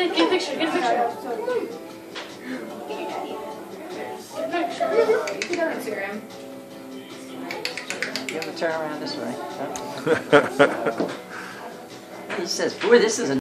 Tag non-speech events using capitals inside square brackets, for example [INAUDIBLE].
Get a picture, get a picture. Get a picture. Get on Instagram. You have to turn around this way. Huh? [LAUGHS] he says, boy, this is a